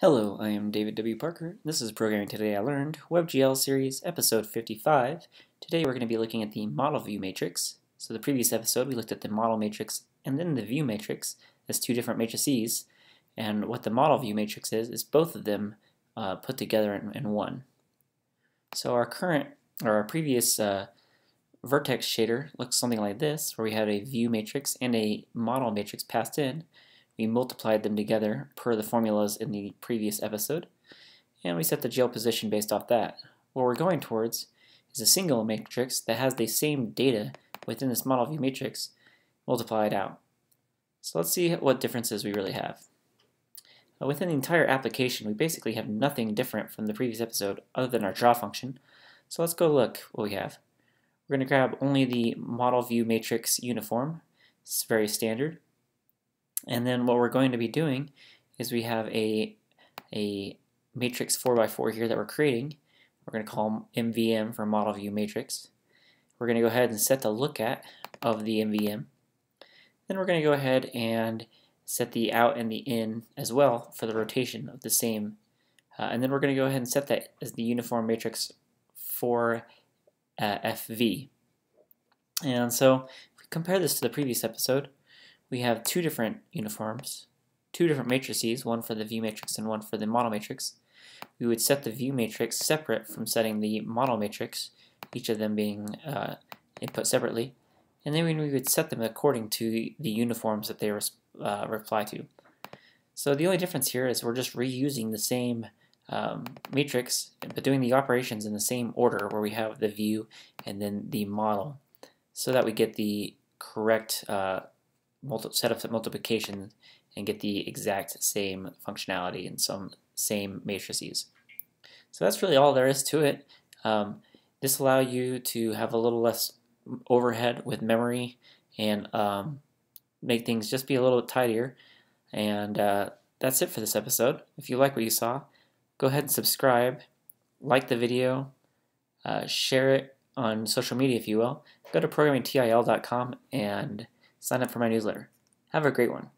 Hello, I am David W. Parker. This is Programming Today I Learned, WebGL Series, Episode 55. Today we're going to be looking at the model view matrix. So the previous episode we looked at the model matrix and then the view matrix as two different matrices. And what the model view matrix is, is both of them uh, put together in, in, one. So our current, or our previous uh, vertex shader looks something like this, where we had a view matrix and a model matrix passed in we multiplied them together per the formulas in the previous episode, and we set the GL position based off that. What we're going towards is a single matrix that has the same data within this model view matrix multiplied out. So let's see what differences we really have. Uh, within the entire application, we basically have nothing different from the previous episode other than our draw function. So let's go look what we have. We're going to grab only the model view matrix uniform. It's very standard. And then what we're going to be doing is we have a, a matrix 4x4 here that we're creating. We're going to call MVM for model view matrix. We're going to go ahead and set the look at of the MVM. Then we're going to go ahead and set the out and the in as well for the rotation of the same. Uh, and then we're going to go ahead and set that as the uniform matrix for uh, FV. And so if we compare this to the previous episode, we have two different uniforms, two different matrices, one for the view matrix and one for the model matrix. We would set the view matrix separate from setting the model matrix, each of them being uh, input separately, and then we would set them according to the uniforms that they uh, reply to. So the only difference here is we're just reusing the same um, matrix, but doing the operations in the same order where we have the view and then the model, so that we get the correct uh, set up multiplication and get the exact same functionality in some same matrices. So that's really all there is to it. Um, this allow you to have a little less overhead with memory and um, make things just be a little tidier. And uh, that's it for this episode. If you like what you saw, go ahead and subscribe, like the video, uh, share it on social media if you will. Go to programmingtil.com and sign up for my newsletter. Have a great one.